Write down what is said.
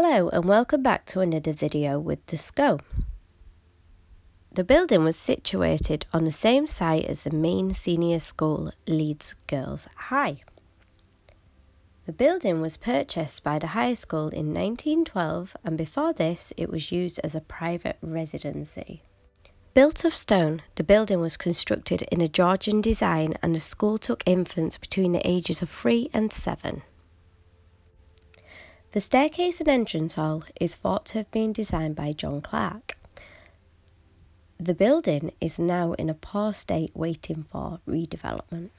Hello and welcome back to another video with the Scho. The building was situated on the same site as the main senior school, Leeds Girls High. The building was purchased by the high school in 1912 and before this it was used as a private residency. Built of stone, the building was constructed in a Georgian design and the school took infants between the ages of 3 and 7. The staircase and entrance hall is thought to have been designed by John Clark. The building is now in a poor state waiting for redevelopment.